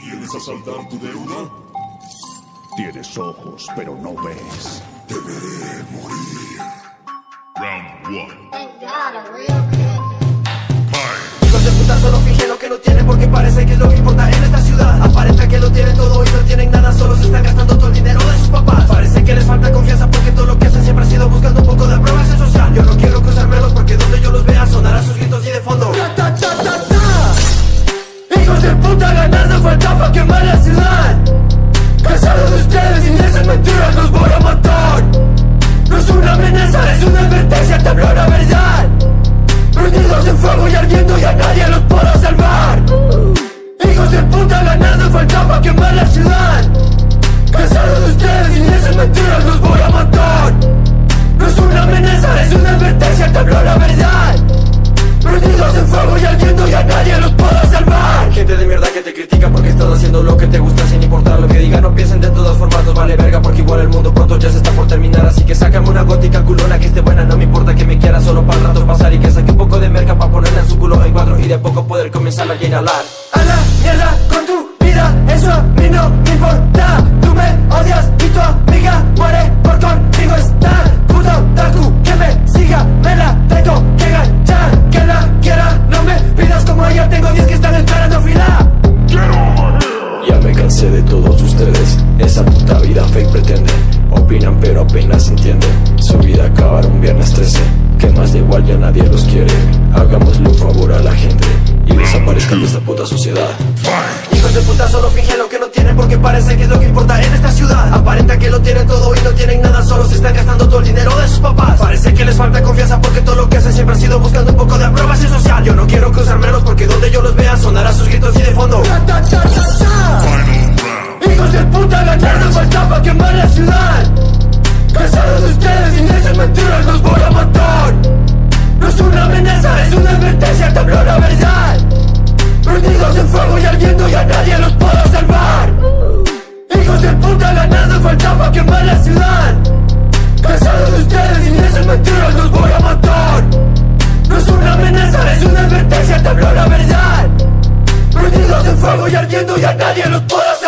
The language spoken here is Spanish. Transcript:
¿Quieres asaltar tu deuda? Tienes ojos, pero no ves. Te veré morir. Round one. Thank God, a real. Hijos de puta solo fingen lo que no tienen porque parece que es lo que importa en esta de puta ganando falta para quemar la ciudad. Cansado de ustedes y de estás haciendo lo que te gusta sin importar lo que digan. No piensen de todas formas, nos vale verga porque igual el mundo pronto ya se está por terminar. Así que sácame una gótica culona que esté buena, no me importa que me quiera solo para el rato pasar Y que saque un poco de merca para ponerla en su culo en cuatro y de poco poder comenzar a inhalar A la de todos ustedes, esa puta vida fake pretenden Opinan pero apenas entienden, su vida acabar un viernes 13 Que más da igual ya nadie los quiere, hagámosle un favor a la gente Y desaparezcan de esta puta sociedad. Hijos de puta solo fingen lo que no tienen porque parece que es lo que importa en esta ciudad. Aparenta que lo tienen todo y no tienen nada, solo se una amenaza, es una advertencia, te hablo la verdad. Prendidos en fuego y ardiendo y a nadie los podrá salvar. Hijos de puta ganando falta para quemar la ciudad. Cansado de ustedes y de esas mentiras los voy a matar. No es una amenaza, es una advertencia, te hablo la verdad. Prendidos en fuego y ardiendo y a nadie los podrá salvar